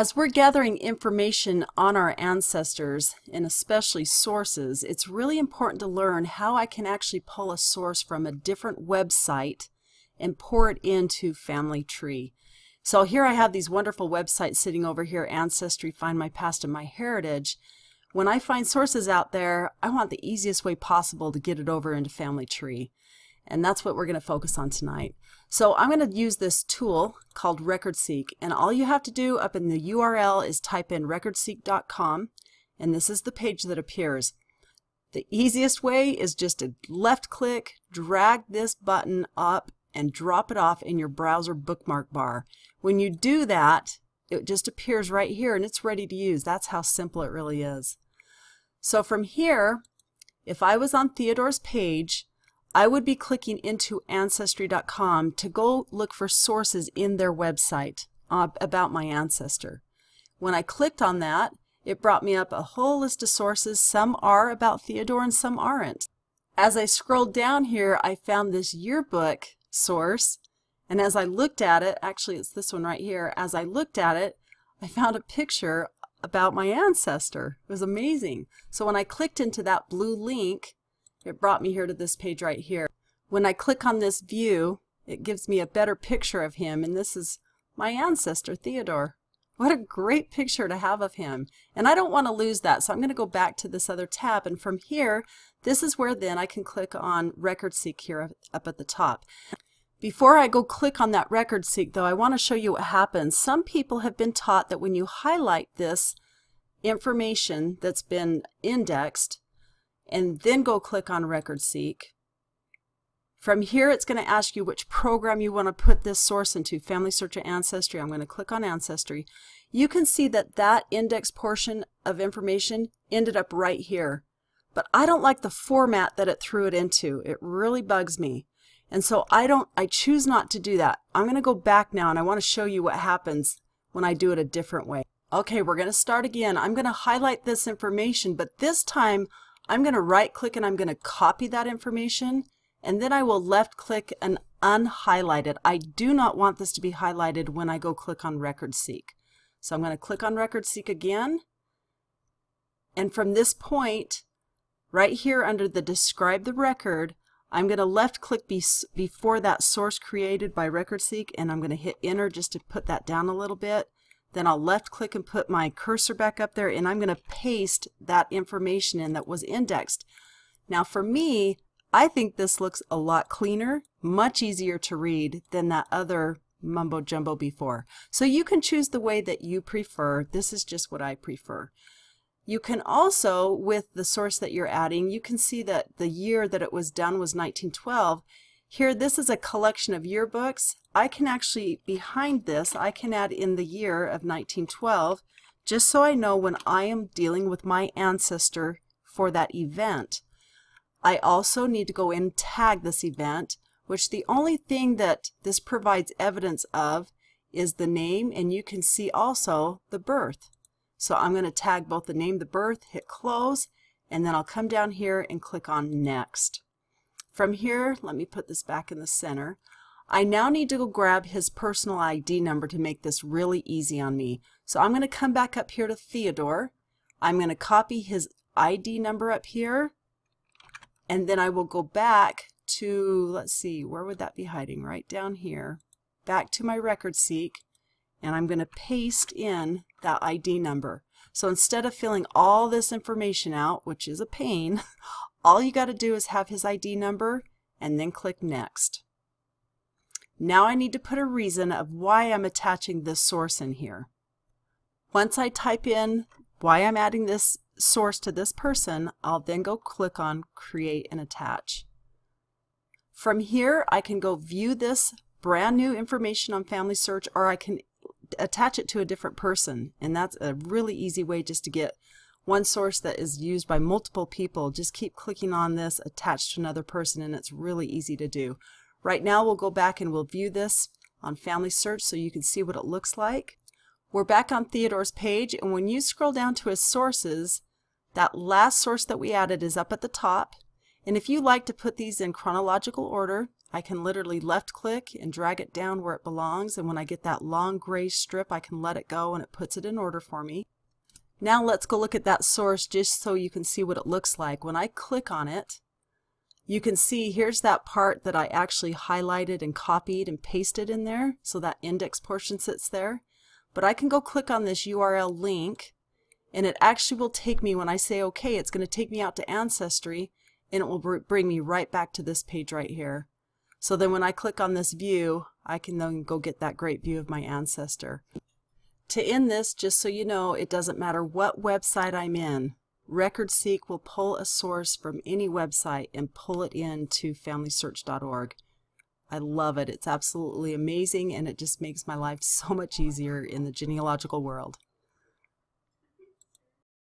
As we're gathering information on our ancestors, and especially sources, it's really important to learn how I can actually pull a source from a different website and pour it into Family Tree. So here I have these wonderful websites sitting over here, Ancestry, Find My Past, and My Heritage. When I find sources out there, I want the easiest way possible to get it over into Family Tree. And that's what we're going to focus on tonight. So I'm going to use this tool called RecordSeek and all you have to do up in the URL is type in recordseek.com and this is the page that appears. The easiest way is just to left click, drag this button up and drop it off in your browser bookmark bar. When you do that, it just appears right here and it's ready to use. That's how simple it really is. So from here, if I was on Theodore's page, I would be clicking into Ancestry.com to go look for sources in their website uh, about my ancestor. When I clicked on that, it brought me up a whole list of sources. Some are about Theodore and some aren't. As I scrolled down here, I found this yearbook source. And as I looked at it, actually it's this one right here, as I looked at it, I found a picture about my ancestor. It was amazing. So when I clicked into that blue link, it brought me here to this page right here. When I click on this view, it gives me a better picture of him, and this is my ancestor, Theodore. What a great picture to have of him. And I don't want to lose that, so I'm going to go back to this other tab, and from here, this is where then I can click on Record Seek here up at the top. Before I go click on that Record Seek, though, I want to show you what happens. Some people have been taught that when you highlight this information that's been indexed, and then go click on Record Seek. From here, it's going to ask you which program you want to put this source into, Family Search or Ancestry. I'm going to click on Ancestry. You can see that that index portion of information ended up right here. But I don't like the format that it threw it into. It really bugs me. And so I don't, I choose not to do that. I'm going to go back now and I want to show you what happens when I do it a different way. Okay, we're going to start again. I'm going to highlight this information, but this time I'm going to right click and I'm going to copy that information and then I will left click and unhighlight it. I do not want this to be highlighted when I go click on Record Seek. So I'm going to click on Record Seek again and from this point right here under the describe the record I'm going to left click be before that source created by Record Seek and I'm going to hit enter just to put that down a little bit then I'll left click and put my cursor back up there and I'm going to paste that information in that was indexed. Now for me, I think this looks a lot cleaner, much easier to read than that other mumbo jumbo before. So you can choose the way that you prefer. This is just what I prefer. You can also, with the source that you're adding, you can see that the year that it was done was 1912 here, this is a collection of yearbooks. I can actually, behind this, I can add in the year of 1912, just so I know when I am dealing with my ancestor for that event. I also need to go in and tag this event, which the only thing that this provides evidence of is the name, and you can see also the birth. So I'm going to tag both the name, the birth, hit close, and then I'll come down here and click on next. From here, let me put this back in the center. I now need to go grab his personal ID number to make this really easy on me. So I'm going to come back up here to Theodore. I'm going to copy his ID number up here. And then I will go back to, let's see, where would that be hiding? Right down here. Back to my record seek. And I'm going to paste in that ID number. So instead of filling all this information out, which is a pain, All you got to do is have his ID number and then click Next. Now I need to put a reason of why I'm attaching this source in here. Once I type in why I'm adding this source to this person, I'll then go click on Create and Attach. From here, I can go view this brand new information on Family Search or I can attach it to a different person. And that's a really easy way just to get one source that is used by multiple people, just keep clicking on this attached to another person and it's really easy to do. Right now we'll go back and we'll view this on Family Search so you can see what it looks like. We're back on Theodore's page and when you scroll down to his sources, that last source that we added is up at the top. And if you like to put these in chronological order, I can literally left click and drag it down where it belongs and when I get that long gray strip I can let it go and it puts it in order for me. Now let's go look at that source just so you can see what it looks like. When I click on it you can see here's that part that I actually highlighted and copied and pasted in there so that index portion sits there. But I can go click on this URL link and it actually will take me when I say OK it's going to take me out to Ancestry and it will br bring me right back to this page right here. So then when I click on this view I can then go get that great view of my ancestor. To end this just so you know it doesn't matter what website I'm in RecordSeek will pull a source from any website and pull it into FamilySearch.org. I love it. It's absolutely amazing and it just makes my life so much easier in the genealogical world.